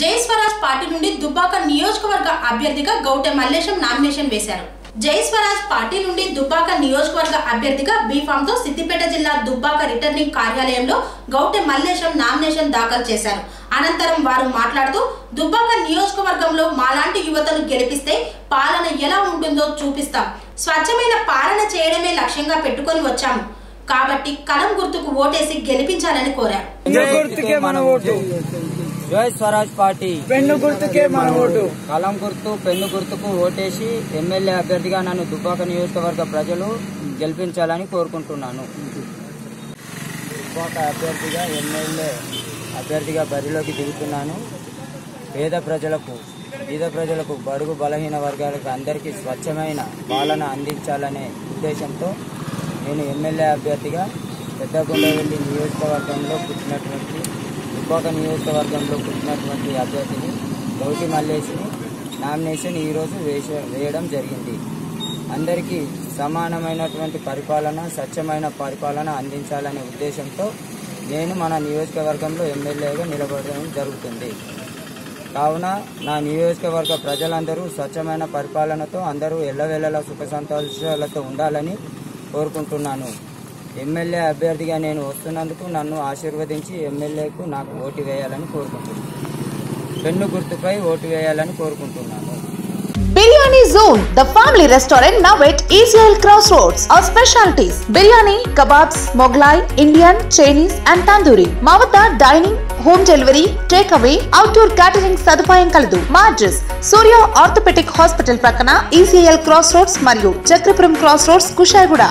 జై స్వరాజ్ పార్టీ నుండి దుబ్బాక నియోజకవర్గ అభ్యర్థిగా గౌటె మల్లేశం నామినేషన్ వేశారు. జై స్వరాజ్ పార్టీ నుండి దుబ్బాక నియోజకవర్గ అభ్యర్థిగా బీఫామ్తో సిద్దిపేట జిల్లా దుబ్బాక రిటర్నింగ్ కార్యాలయంలో గౌటె మల్లేశం నామినేషన్ దాఖలు చేశారు. అనంతరం వారు మాట్లాడుతూ దుబ్బాక నియోజకవర్గంలో మాలాంటి యువతను గెలిపిస్తే పాలన ఎలా ఉంటుందో చూపిస్తాం. స్వచ్ఛమైన పాలన చేయడమే లక్ష్యంగా పెట్టుకొని వచ్చాము కాబట్టి కలం గుర్తుకు ఓటేసి గెలిపించాలని కోరారు స్వరాజ్ పార్టీ. పెన్ను గుర్తుకే మన ఓటు. కలం గుర్తు పెన్ను గుర్తుకు ఓటేసి ఎమ్మెల్యే అభ్యర్థిగా నన్ను దుబ్బాక నియోజకవర్గ ప్రజలు గెలిపించాలని కోరుకుంటున్నాను. దుబ్బాక అభ్యర్థిగా ఎమ్మెల్యే అభ్యర్థిగా బరిలోకి దిగుతున్నాను. పేద ప్రజలకు పేద ప్రజలకు బడుగు బలహీన వర్గాలకు అందరికీ స్వచ్ఛమైన పాలన అందించాలనే ఉద్దేశంతో నేను ఎమ్మెల్యే అభ్యర్థిగా పెద్దగొండవెల్లి నియోజకవర్గంలో పుట్టినటువంటి ఇంకొక నియోజకవర్గంలో పుట్టినటువంటి అభ్యర్థిని గౌటి మల్లేసిని నామినేషన్ ఈరోజు వేసే వేయడం జరిగింది. అందరికీ సమానమైనటువంటి పరిపాలన స్వచ్ఛమైన పరిపాలన అందించాలనే ఉద్దేశంతో నేను మన నియోజకవర్గంలో ఎమ్మెల్యేగా నిలబడడం జరుగుతుంది. కావున నా నియోజకవర్గ ప్రజలందరూ స్వచ్ఛమైన పరిపాలనతో అందరూ ఎల్లవేళలా సుఖ సంతోషాలతో ఉండాలని కోరుకుంటున్నాను. ఎమ్మెల్యే అభ్యర్థిగా నేను వస్తున్నందుకు నన్ను ఆశీర్వదించి ఎమ్మెల్యేకు నాకు ఓటు వేయాలని కోరుకుంటున్నాను. పెన్ను గుర్తుపై ఓటు వేయాలని కోరుకుంటున్నాను. Biryani zone the family restaurant now at Israel cross roads our specialities biryani kebabs Mughlai Indian Chinese and tandoori. మా వద్ద dining home delivery take away outdoor catering సదుపాయం కలదు. మా అడ్రస్ సూర్య ఆర్థోపెటిక్ హాస్పిటల్ ప్రక్కన ఈసీఎల్ క్రాస్ రోడ్స్ మరియు Chakrapuram cross roads Kushaiguda.